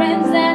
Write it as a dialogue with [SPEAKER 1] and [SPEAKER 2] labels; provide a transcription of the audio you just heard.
[SPEAKER 1] friends that